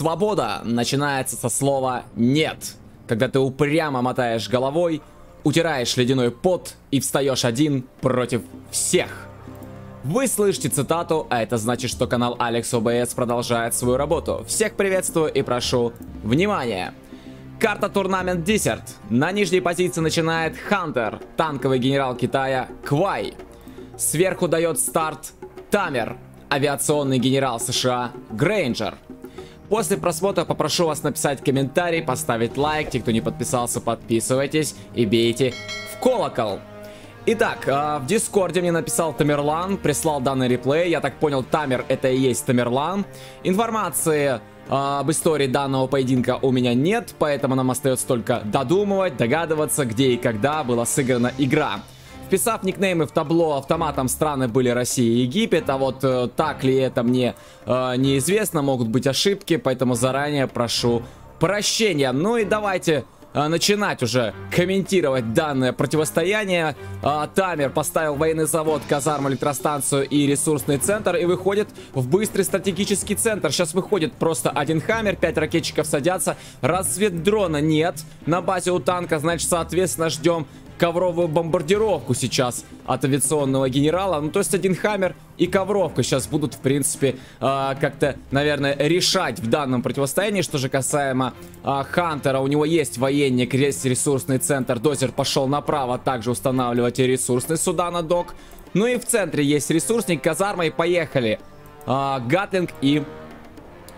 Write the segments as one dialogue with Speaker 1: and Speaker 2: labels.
Speaker 1: Свобода начинается со слова «нет». Когда ты упрямо мотаешь головой, утираешь ледяной пот и встаешь один против всех. Вы слышите цитату, а это значит, что канал Алекс ОБС продолжает свою работу. Всех приветствую и прошу внимания. Карта Турнамент Десерт. На нижней позиции начинает Хантер, танковый генерал Китая Квай. Сверху дает старт Тамер, авиационный генерал США Грейнджер. После просмотра попрошу вас написать комментарий, поставить лайк. Те, кто не подписался, подписывайтесь и бейте в колокол. Итак, э, в Дискорде мне написал Тамерлан, прислал данный реплей. Я так понял, Тамер это и есть Тамерлан. Информации э, об истории данного поединка у меня нет, поэтому нам остается только додумывать, догадываться, где и когда была сыграна игра. Вписав никнеймы в табло автоматом страны были Россия и Египет, а вот э, так ли это мне э, неизвестно, могут быть ошибки, поэтому заранее прошу прощения. Ну и давайте э, начинать уже комментировать данное противостояние. Э, Тамер поставил военный завод, казарму, электростанцию и ресурсный центр и выходит в быстрый стратегический центр. Сейчас выходит просто один хаммер, 5 ракетчиков садятся, разведдрона нет на базе у танка, значит, соответственно, ждем ковровую бомбардировку сейчас от авиационного генерала. Ну, то есть один Хаммер и ковровка сейчас будут, в принципе, э, как-то, наверное, решать в данном противостоянии. Что же касаемо э, Хантера, у него есть военник, есть ресурсный центр. Дозер пошел направо, также устанавливать и ресурсный суда на док. Ну и в центре есть ресурсник, казарма и поехали. Э, Гатлинг и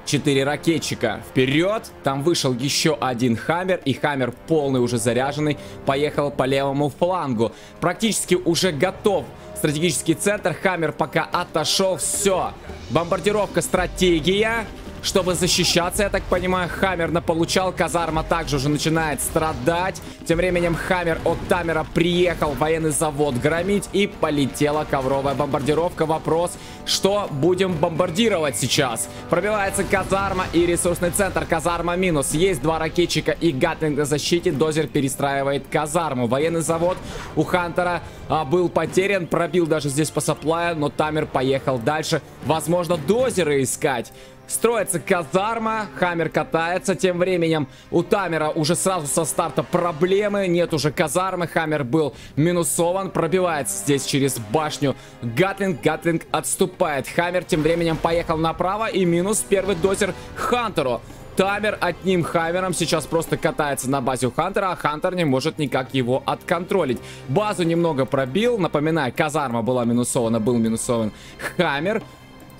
Speaker 1: 4 ракетчика. Вперед! Там вышел еще один Хаммер, и Хаммер полный уже заряженный поехал по левому флангу. Практически уже готов стратегический центр. Хаммер пока отошел. Все. Бомбардировка стратегия. Чтобы защищаться, я так понимаю, Хаммер получал. Казарма также уже начинает страдать. Тем временем Хаммер от Тамера приехал военный завод громить. И полетела ковровая бомбардировка. Вопрос, что будем бомбардировать сейчас? Пробивается казарма и ресурсный центр. Казарма минус. Есть два ракетчика и Гатлинг на защите. Дозер перестраивает казарму. Военный завод у Хантера а, был потерян. Пробил даже здесь по саплаю, но Тамер поехал дальше. Возможно, дозеры искать. Строится казарма, Хаммер катается. Тем временем у Тамера уже сразу со старта проблемы. Нет уже казармы. Хаммер был минусован. Пробивается здесь через башню Гатлинг. Гатлинг отступает. Хаммер тем временем поехал направо. И минус первый дозер Хантеру. Тамер одним Хаммером сейчас просто катается на базе у Хантера, а Хантер не может никак его отконтролить. Базу немного пробил. Напоминаю, казарма была минусована, был минусован Хаммер.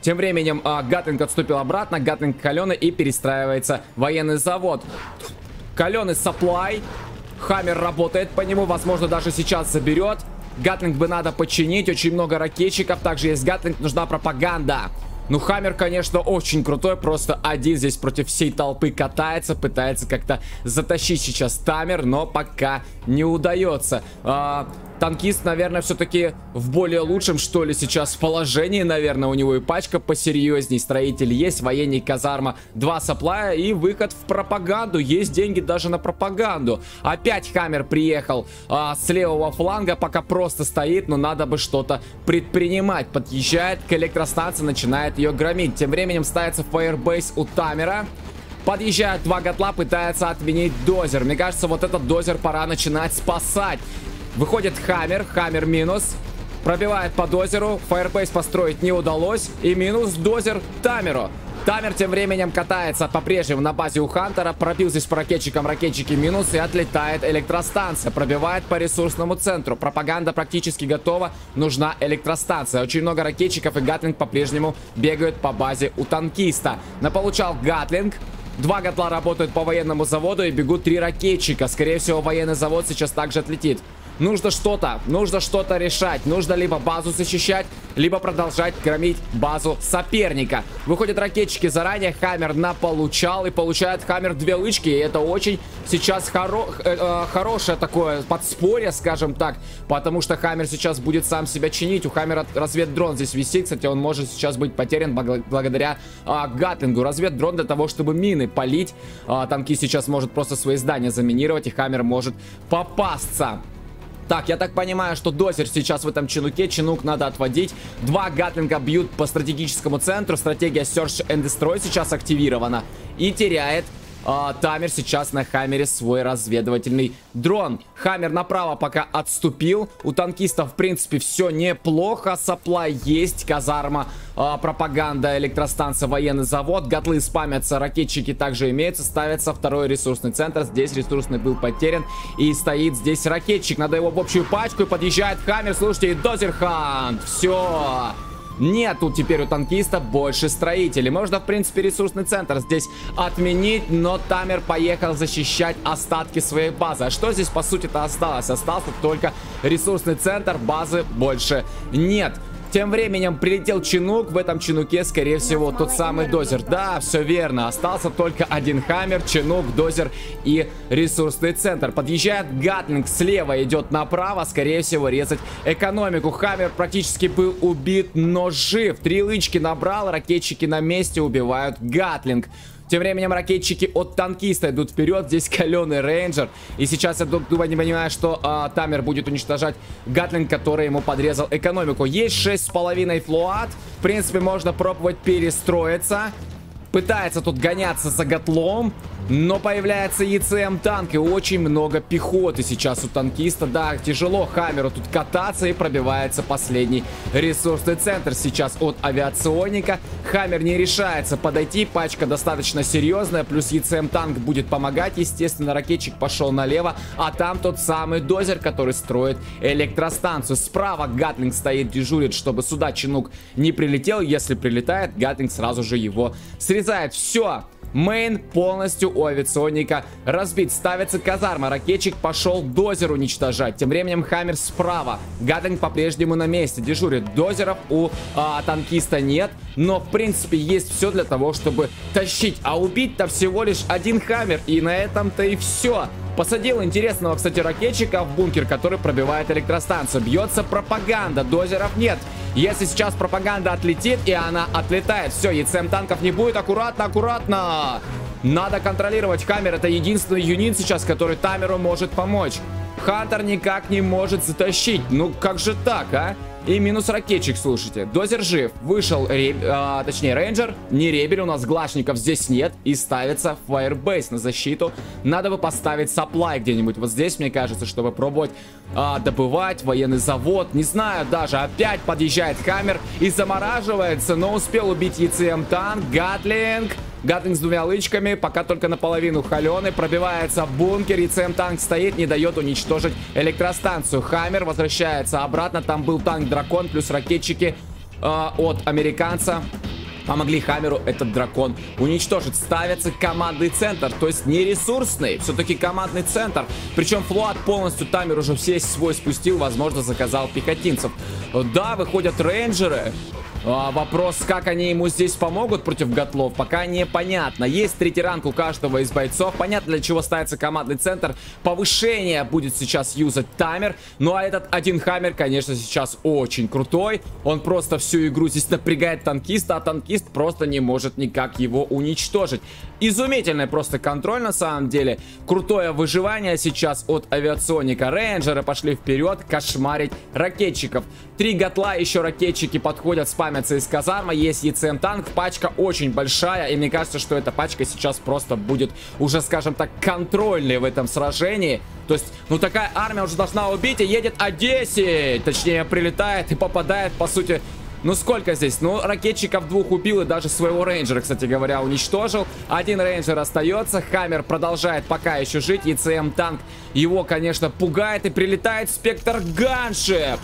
Speaker 1: Тем временем э, Гатлинг отступил обратно, Гатлинг каленый и перестраивается военный завод. Каленый саплай. Хаммер работает по нему, возможно, даже сейчас заберет. Гатлинг бы надо починить, очень много ракетчиков, также есть Гатлинг, нужна пропаганда. Ну, Хаммер, конечно, очень крутой, просто один здесь против всей толпы катается, пытается как-то затащить сейчас Тамер, но пока не удается. А, танкист, наверное, все-таки в более лучшем, что ли, сейчас положении, наверное, у него и пачка посерьезней, строитель есть, военник казарма, два саплая и выход в пропаганду, есть деньги даже на пропаганду. Опять Хаммер приехал а, с левого фланга, пока просто стоит, но надо бы что-то предпринимать. Подъезжает к электростанции, начинает ее громить. Тем временем ставится фаербейс у Тамера. Подъезжают два готла, пытается отменить дозер. Мне кажется, вот этот дозер пора начинать спасать. Выходит Хаммер, Хаммер минус. Пробивает по дозеру. Фаербейс построить не удалось. И минус дозер Тамеру. Тамер тем временем катается по-прежнему на базе у Хантера. Пробил здесь по ракетчикам ракетчики минус и отлетает электростанция. Пробивает по ресурсному центру. Пропаганда практически готова. Нужна электростанция. Очень много ракетчиков и Гатлинг по-прежнему бегают по базе у танкиста. Наполучал Гатлинг. Два готла работают по военному заводу и бегут три ракетчика. Скорее всего, военный завод сейчас также отлетит. Нужно что-то, нужно что-то решать. Нужно либо базу защищать, либо продолжать громить базу соперника. Выходят ракетчики заранее, Хаммер наполучал и получает Хаммер две лычки. И это очень сейчас хоро э -э хорошее такое подспорье, скажем так. Потому что Хаммер сейчас будет сам себя чинить. У Хаммера разведдрон здесь висит. Кстати, он может сейчас быть потерян благодаря э, Гатлингу. Разведдрон для того, чтобы мины полить. Э, танки сейчас может просто свои здания заминировать, и Хаммер может попасться. Так, я так понимаю, что дозер сейчас в этом чинуке. Чинук надо отводить. Два гатлинга бьют по стратегическому центру. Стратегия Search and Destroy сейчас активирована. И теряет а, Тамер сейчас на Хаммере свой разведывательный дрон. Хаммер направо пока отступил. У танкистов, в принципе, все неплохо. Саплай есть, казарма, а, пропаганда, электростанция, военный завод. Гатлы спамятся, ракетчики также имеются. Ставится второй ресурсный центр. Здесь ресурсный был потерян. И стоит здесь ракетчик. Надо его в общую пачку. И подъезжает Хаммер. Слушайте, и Дозерхант. Все. Нету теперь у танкиста больше строителей. Можно, в принципе, ресурсный центр здесь отменить, но Тамер поехал защищать остатки своей базы. А что здесь, по сути-то, осталось? Остался только ресурсный центр, базы больше нет. Тем временем прилетел чинук. В этом чинуке, скорее всего, тот самый дозер. Да, все верно. Остался только один хаммер, чинук, дозер и ресурсный центр. Подъезжает Гатлинг. Слева идет направо. Скорее всего, резать экономику. Хаммер практически был убит, но жив. Три лычки набрал. Ракетчики на месте убивают Гатлинг. Тем временем ракетчики от танкиста идут вперед. Здесь каленый рейнджер. И сейчас я думаю, не понимаю, что а, Тамер будет уничтожать Гатлинг, который ему подрезал экономику. Есть 6,5 флуат. В принципе, можно пробовать перестроиться. Пытается тут гоняться за Гатлом. Но появляется ЕЦМ танк и очень много пехоты сейчас у танкиста. Да, тяжело Хаммеру тут кататься и пробивается последний ресурсный центр сейчас от авиационника. Хаммер не решается подойти, пачка достаточно серьезная, плюс ЕЦМ танк будет помогать. Естественно, ракетчик пошел налево, а там тот самый дозер, который строит электростанцию. Справа Гатлинг стоит, дежурит, чтобы сюда Чинук не прилетел. Если прилетает, Гатлинг сразу же его срезает. Все. Мейн полностью у авиационника разбит. Ставится казарма. Ракетчик пошел дозер уничтожать. Тем временем Хаммер справа. Гадлинг по-прежнему на месте. Дежурит. Дозеров у а, танкиста нет. Но, в принципе, есть все для того, чтобы тащить. А убить-то всего лишь один Хаммер. И на этом-то и все. Посадил интересного, кстати, ракетчика в бункер, который пробивает электростанцию. Бьется пропаганда. Дозеров нет. Если сейчас пропаганда отлетит, и она отлетает, все, ЕЦМ танков не будет. Аккуратно, аккуратно. Надо контролировать камеру. Это единственный юнит сейчас, который Тамеру может помочь. Хантер никак не может затащить. Ну, как же так, а? И минус ракетчик, слушайте. Дозер жив. Вышел, реб... а, точнее, рейнджер. Не ребель, у нас глашников здесь нет. И ставится Firebase на защиту. Надо бы поставить саплай где-нибудь вот здесь, мне кажется, чтобы пробовать а, добывать военный завод. Не знаю даже. Опять подъезжает Хаммер и замораживается, но успел убить ЕЦМ танк. Гатлинг. Гатлинг с двумя лычками, пока только наполовину холеный. Пробивается бункер, и ЦМ-танк стоит, не дает уничтожить электростанцию. Хаммер возвращается обратно, там был танк-дракон, плюс ракетчики э, от американца. Помогли Хаммеру этот дракон уничтожить. Ставится командный центр, то есть не ресурсный, все-таки командный центр. Причем Флуат полностью Тамер уже все свой спустил, возможно, заказал пехотинцев. Да, выходят рейнджеры. А, вопрос, как они ему здесь помогут против Готлов, пока непонятно. Есть третий ранг у каждого из бойцов. Понятно, для чего ставится командный центр. Повышение будет сейчас юзать таймер. Ну а этот один хаммер, конечно, сейчас очень крутой. Он просто всю игру здесь напрягает танкиста, а танкист просто не может никак его уничтожить. Изумительный просто контроль на самом деле. Крутое выживание сейчас от авиационика. Рейнджеры пошли вперед кошмарить ракетчиков. Три готла, еще ракетчики подходят, спамятся из казарма. Есть ЕЦМ танк, пачка очень большая. И мне кажется, что эта пачка сейчас просто будет уже, скажем так, контрольной в этом сражении. То есть, ну такая армия уже должна убить и едет А10. Точнее, прилетает и попадает, по сути, ну сколько здесь? Ну, ракетчиков двух убил и даже своего рейнджера, кстати говоря, уничтожил. Один рейнджер остается. Хаммер продолжает пока еще жить. ECM танк его, конечно, пугает и прилетает Spectre Gunship.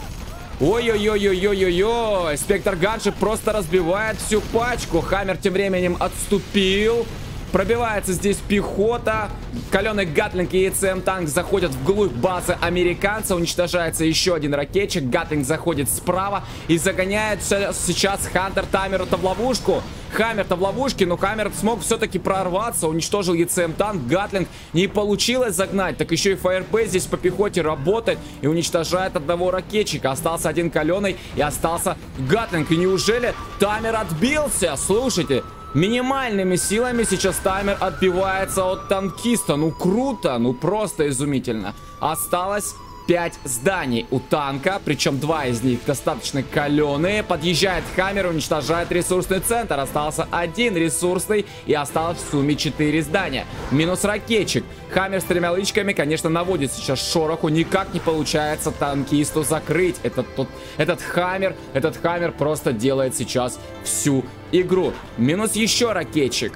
Speaker 1: Ой-ой-ой-ой-ой-ой-ой. Spectre Gunship просто разбивает всю пачку. Хаммер тем временем отступил. Пробивается здесь пехота. Каленый Гатлинг и ECM танк заходят вглубь базы американца. Уничтожается еще один ракетчик. Гатлинг заходит справа и загоняет сейчас Хантер Тамера-то в ловушку. Хаммер-то в ловушке, но Хаммер смог все-таки прорваться. Уничтожил ЕЦМ танк. Гатлинг не получилось загнать. Так еще и ФРП здесь по пехоте работает и уничтожает одного ракетчика. Остался один каленый и остался Гатлинг. И неужели Тамер отбился? Слушайте, Минимальными силами сейчас таймер отбивается от танкиста. Ну круто, ну просто изумительно. Осталось 5 зданий у танка, причем два из них достаточно каленые. Подъезжает Хаммер, уничтожает ресурсный центр. Остался один ресурсный и осталось в сумме 4 здания. Минус ракетчик. Хаммер с тремя лычками, конечно, наводит сейчас шороху. Никак не получается танкисту закрыть этот, тот, этот Хаммер. Этот Хаммер просто делает сейчас всю игру. Минус еще ракетчик.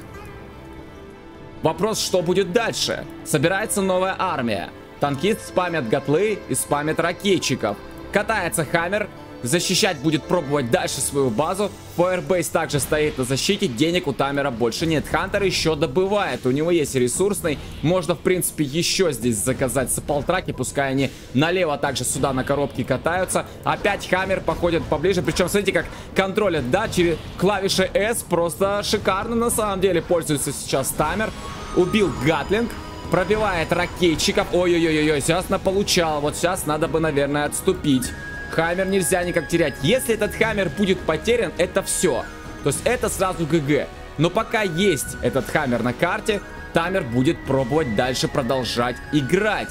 Speaker 1: Вопрос, что будет дальше? Собирается новая армия. Танкист спамят готлы и спамят ракетчиков. Катается Хаммер, защищать будет пробовать дальше свою базу. Firebase также стоит на защите, денег у Тамера больше нет. Хантер еще добывает, у него есть ресурсный. Можно, в принципе, еще здесь заказать саплтраки, пускай они налево также сюда на коробке катаются. Опять Хаммер походит поближе, причем смотрите, как контролят, да, через клавиши S, просто шикарно на самом деле пользуется сейчас Тамер. Убил Гатлинг, Пробивает ракетчиков. Ой-ой-ой-ой, сейчас на получал. Вот сейчас надо бы, наверное, отступить. Хаммер нельзя никак терять. Если этот хаммер будет потерян, это все. То есть это сразу ГГ. Но пока есть этот хаммер на карте, Тамер будет пробовать дальше продолжать играть.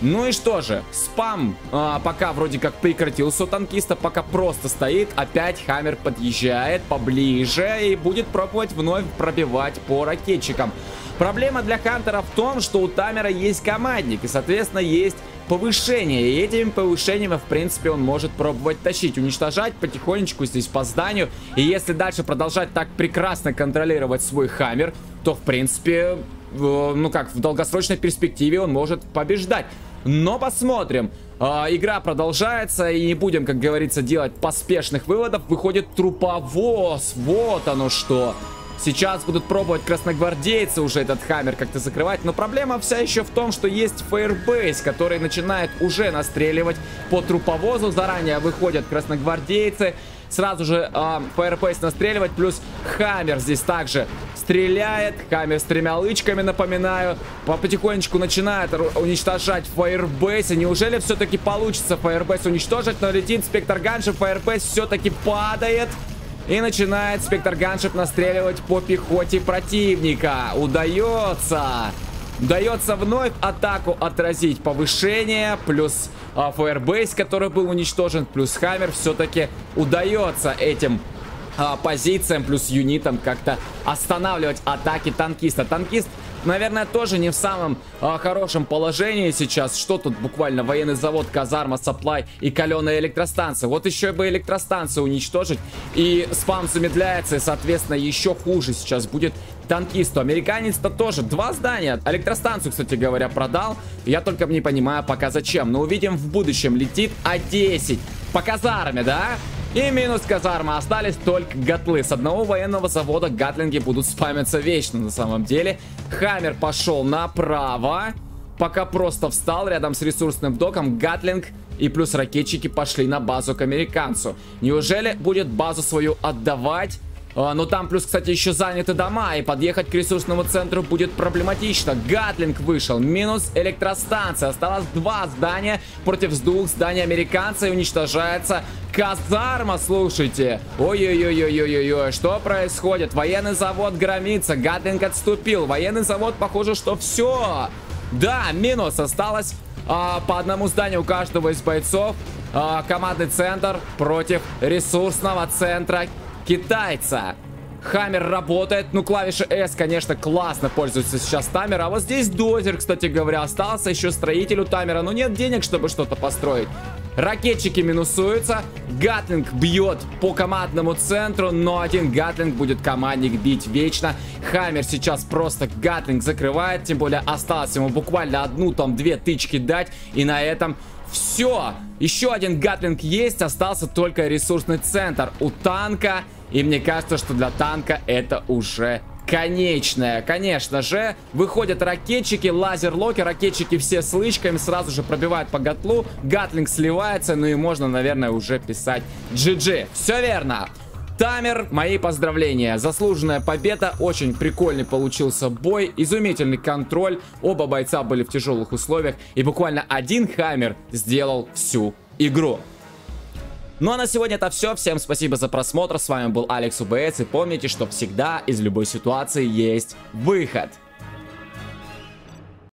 Speaker 1: Ну и что же, спам а, пока вроде как прекратился у танкиста, пока просто стоит, опять Хаммер подъезжает поближе и будет пробовать вновь пробивать по ракетчикам. Проблема для Хантера в том, что у Тамера есть командник и, соответственно, есть повышение. И этими повышениями, в принципе, он может пробовать тащить, уничтожать потихонечку здесь по зданию. И если дальше продолжать так прекрасно контролировать свой Хаммер, то, в принципе, ну как, в долгосрочной перспективе он может побеждать. Но посмотрим. А, игра продолжается, и не будем, как говорится, делать поспешных выводов. Выходит труповоз. Вот оно что. Сейчас будут пробовать красногвардейцы уже этот хаммер как-то закрывать. Но проблема вся еще в том, что есть firebase, который начинает уже настреливать по труповозу. Заранее выходят красногвардейцы. Сразу же э, настреливать. Плюс хаммер здесь также стреляет. Хаммер с тремя лычками, напоминаю. Потихонечку начинает уничтожать firebase. Неужели все-таки получится firebase уничтожить? Но летит Spectre Gunship. Firebase все-таки падает. И начинает Spectre Gunship настреливать по пехоте противника. Удается. Удается вновь атаку отразить. Повышение плюс а, firebase, который был уничтожен, плюс Хаммер. Все-таки удается этим а, позициям плюс юнитам как-то останавливать атаки танкиста. Танкист наверное, тоже не в самом а, хорошем положении сейчас. Что тут буквально? Военный завод, казарма, supply и каленая электростанция. Вот еще бы электростанцию уничтожить. И спам замедляется, и, соответственно, еще хуже сейчас будет танкисту. Американец-то тоже. Два здания. Электростанцию, кстати говоря, продал. Я только не понимаю пока зачем. Но увидим в будущем. Летит А-10. По казарме, да? И минус казарма. Остались только гатлы. С одного военного завода гатлинги будут спамиться вечно на самом деле. Хаммер пошел направо. Пока просто встал рядом с ресурсным доком. Гатлинг и плюс ракетчики пошли на базу к американцу. Неужели будет базу свою отдавать? А, ну там плюс, кстати, еще заняты дома, и подъехать к ресурсному центру будет проблематично. Гатлинг вышел, минус электростанция. Осталось два здания против двух зданий американца, и уничтожается казарма, слушайте. Ой-ой-ой-ой-ой-ой, что происходит? Военный завод громится, Гатлинг отступил. Военный завод, похоже, что все. Да, минус, осталось а, по одному зданию у каждого из бойцов. А, командный центр против ресурсного центра китайца. Хаммер работает. Ну, клавиша S, конечно, классно пользуется сейчас Тамер. А вот здесь дозер, кстати говоря, остался еще строителю Тамера. Но нет денег, чтобы что-то построить. Ракетчики минусуются. Гатлинг бьет по командному центру, но один Гатлинг будет командник бить вечно. Хаммер сейчас просто Гатлинг закрывает, тем более осталось ему буквально одну, там, две тычки дать. И на этом все. Еще один Гатлинг есть, остался только ресурсный центр у танка. И мне кажется, что для танка это уже конечная. Конечно же, выходят ракетчики, laser lock и, ракетчики все с лычками, сразу же пробивают по гатлу, гатлинг сливается, ну и можно, наверное, уже писать GG. Все верно. Тамер, мои поздравления. Заслуженная победа, очень прикольный получился бой, изумительный контроль. Оба бойца были в тяжелых условиях, и буквально один Хаммер сделал всю игру. Ну а на сегодня это все. Всем спасибо за просмотр. С вами был Алекс УБС. И помните, что всегда из любой ситуации есть выход.